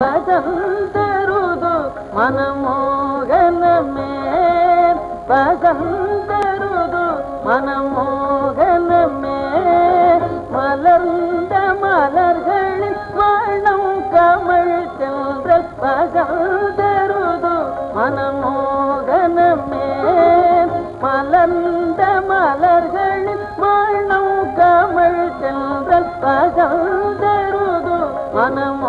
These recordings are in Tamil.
பசந்தருது மனமோகனமே பசந்தருது மனமோகனமே மலர்ந்த மலர்களில் வாழும் கமல் சென்ற பசந்தருது மனமோகனமே மலர்ந்த மலர்களில் வாழும் கமல் சென்ற பகந்தருது மனமோ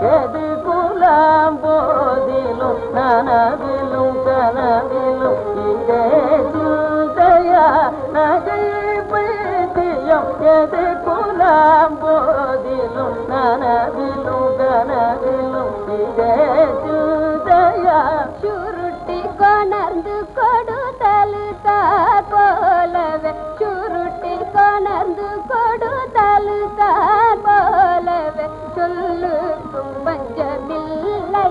எது குலாம் போதிலும் நனவிலும் கனவிலும் இதே சுதையா நகை பைத்தியம் எது குலாம் போதிலும் நனவிலும் கனவிலும் இதே சுதையா சுருட்டி கொணர்ந்து கொடுதல் போலவே சுருட்டி கொணர்ந்து கொடுதல் தா சொல்லு துன்பஞ்சமில்லை